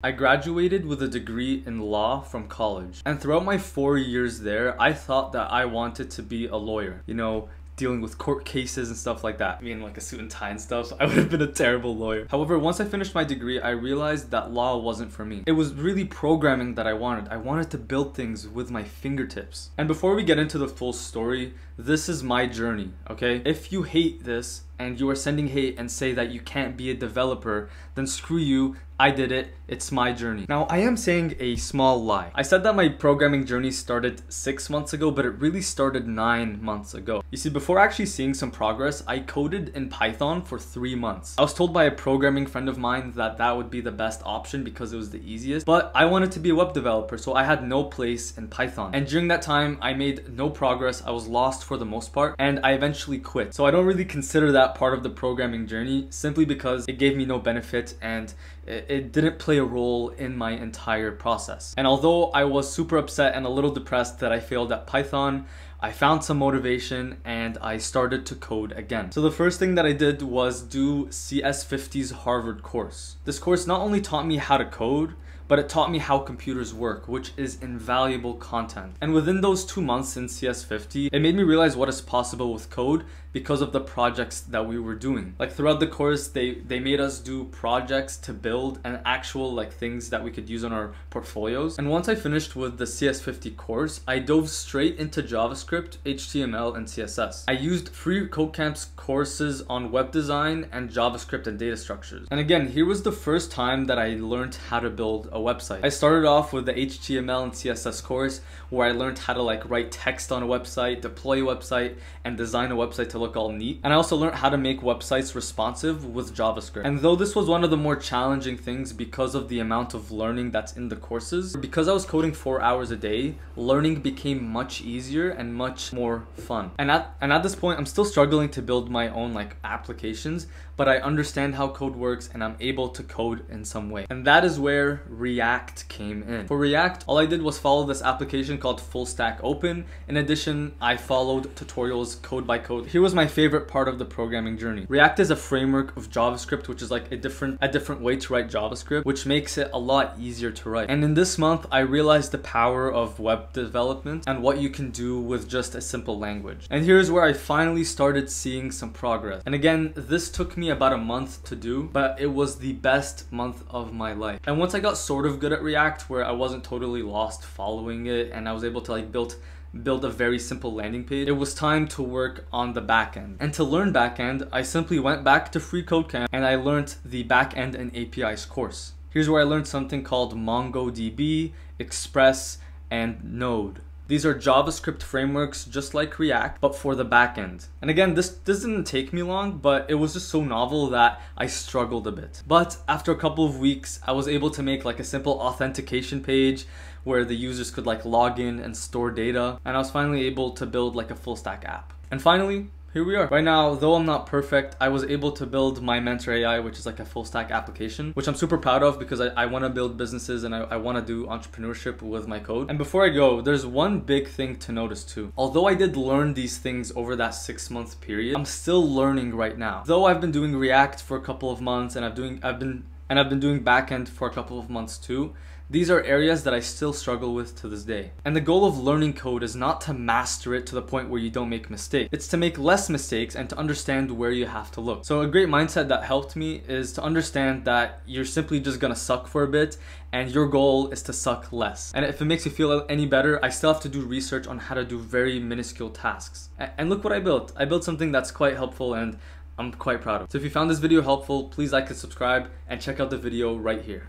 I graduated with a degree in law from college. And throughout my four years there, I thought that I wanted to be a lawyer. You know, dealing with court cases and stuff like that. I mean, like a suit and tie and stuff, I would have been a terrible lawyer. However, once I finished my degree, I realized that law wasn't for me. It was really programming that I wanted. I wanted to build things with my fingertips. And before we get into the full story, this is my journey, okay? If you hate this, and you are sending hate and say that you can't be a developer, then screw you, I did it, it's my journey. Now, I am saying a small lie. I said that my programming journey started six months ago, but it really started nine months ago. You see, before actually seeing some progress, I coded in Python for three months. I was told by a programming friend of mine that that would be the best option because it was the easiest, but I wanted to be a web developer, so I had no place in Python. And during that time, I made no progress, I was lost for the most part, and I eventually quit. So I don't really consider that part of the programming journey simply because it gave me no benefit and it didn't play a role in my entire process. And although I was super upset and a little depressed that I failed at Python, I found some motivation and I started to code again. So the first thing that I did was do CS50's Harvard course. This course not only taught me how to code, but it taught me how computers work, which is invaluable content. And within those two months in CS50, it made me realize what is possible with code because of the projects that we were doing. Like throughout the course, they, they made us do projects to build and actual like things that we could use on our portfolios. And once I finished with the CS50 course, I dove straight into JavaScript, HTML, and CSS. I used free Codecamp's courses on web design and JavaScript and data structures. And again, here was the first time that I learned how to build a website. I started off with the HTML and CSS course where I learned how to like write text on a website, deploy a website, and design a website to look all neat. And I also learned how to make websites responsive with JavaScript. And though this was one of the more challenging things because of the amount of learning that's in the courses, because I was coding four hours a day, learning became much easier and much more fun. And at, and at this point, I'm still struggling to build my own like applications, but I understand how code works and I'm able to code in some way. And that is where React came in. For React, all I did was follow this application called Full Stack Open. In addition, I followed tutorials code by code. Here was my favorite part of the programming journey. React is a framework of JavaScript, which is like a different, a different way to write JavaScript, which makes it a lot easier to write. And in this month, I realized the power of web development and what you can do with just a simple language. And here's where I finally started seeing some progress. And again, this took me about a month to do, but it was the best month of my life. And once I got sort of good at React, where I wasn't totally lost following it, and I was able to like build build a very simple landing page, it was time to work on the backend. And to learn backend, I simply went back to Free Code Camp and I learned the backend and APIs course. Here's where I learned something called MongoDB, Express, and Node. These are JavaScript frameworks just like React, but for the backend. And again, this, didn't take me long, but it was just so novel that I struggled a bit. But after a couple of weeks, I was able to make like a simple authentication page where the users could like log in and store data. And I was finally able to build like a full stack app. And finally, here we are. Right now, though I'm not perfect, I was able to build my Mentor AI, which is like a full stack application, which I'm super proud of because I, I want to build businesses and I, I want to do entrepreneurship with my code. And before I go, there's one big thing to notice too. Although I did learn these things over that six month period, I'm still learning right now. Though I've been doing React for a couple of months and I've doing I've been and I've been doing backend for a couple of months too. These are areas that I still struggle with to this day. And the goal of learning code is not to master it to the point where you don't make mistakes. It's to make less mistakes and to understand where you have to look. So a great mindset that helped me is to understand that you're simply just gonna suck for a bit and your goal is to suck less. And if it makes you feel any better, I still have to do research on how to do very minuscule tasks. And look what I built. I built something that's quite helpful and I'm quite proud of. So if you found this video helpful, please like and subscribe and check out the video right here.